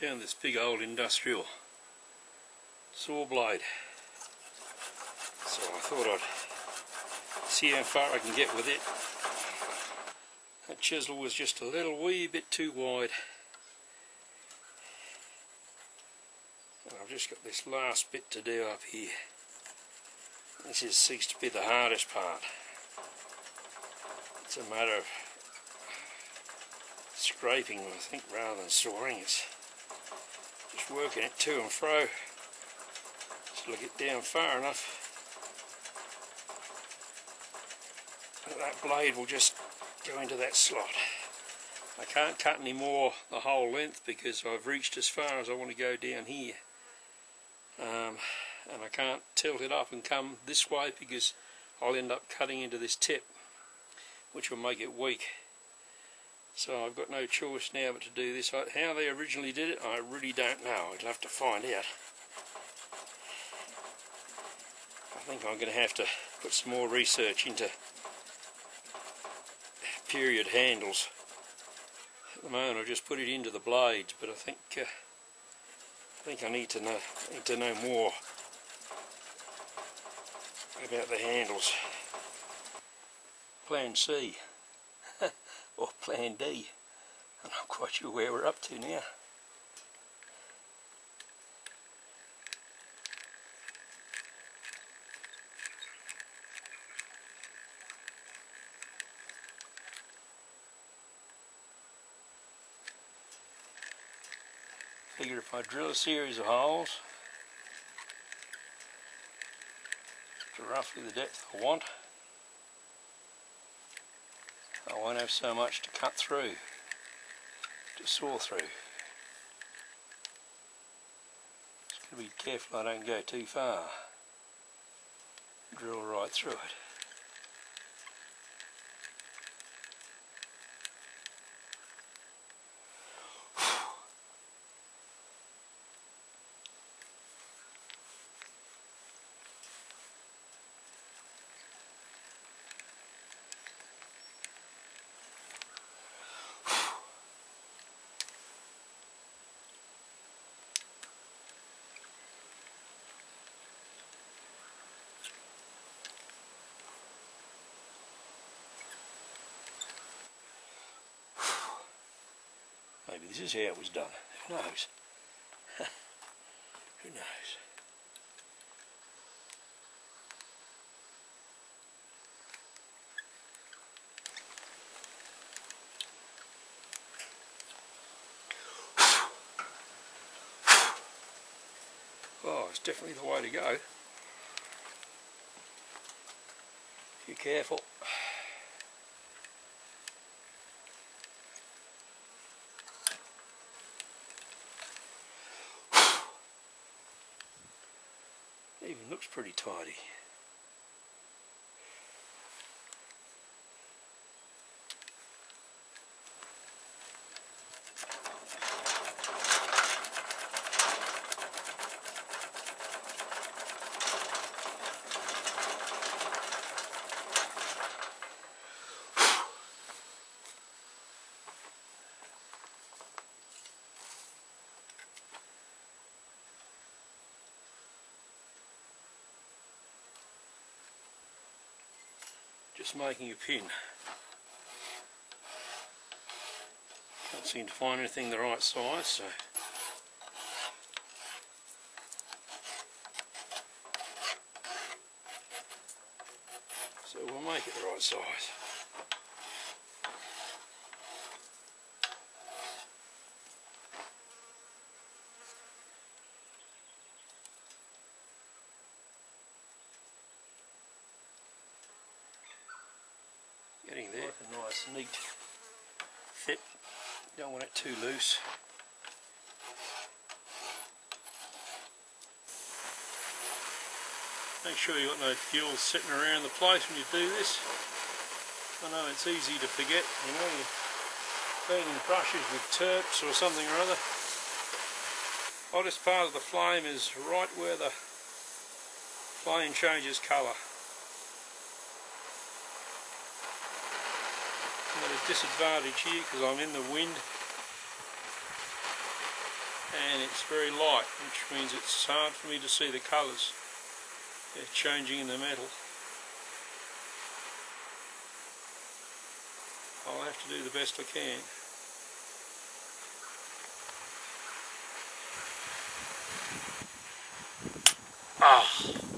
found this big old industrial saw blade. So I thought I'd see how far I can get with it. That chisel was just a little wee bit too wide. And I've just got this last bit to do up here. This is, seems to be the hardest part. It's a matter of scraping, I think, rather than sawing. It's just working it to and fro till I get down far enough that blade will just go into that slot. I can't cut any more the whole length because I've reached as far as I want to go down here. Um, and I can't tilt it up and come this way because I'll end up cutting into this tip which will make it weak. So I've got no choice now but to do this. How they originally did it, I really don't know. I'd have to find out. I think I'm going to have to put some more research into period handles. At the moment, I've just put it into the blades, but I think uh, I think I need to know need to know more about the handles. Plan C or Plan D. I'm not quite sure where we're up to now. Figured if I drill a series of holes to roughly the depth I want, I won't have so much to cut through, to saw through. Just got to be careful I don't go too far. Drill right through it. Maybe this is how it was done. Who knows? Who knows? Oh, it's definitely the way to go. Be careful. Even looks pretty tidy. Just making a pin. Can't seem to find anything the right size, so so we'll make it the right size. Getting there, a nice neat fit. Don't want it too loose. Make sure you've got no fuel sitting around the place when you do this. I know it's easy to forget, you know, you're burning brushes with turps or something or other. Hottest part of the flame is right where the flame changes colour. I'm at a disadvantage here because I'm in the wind. and it's very light, which means it's hard for me to see the colours They're changing in the metal. I'll have to do the best I can. Ah.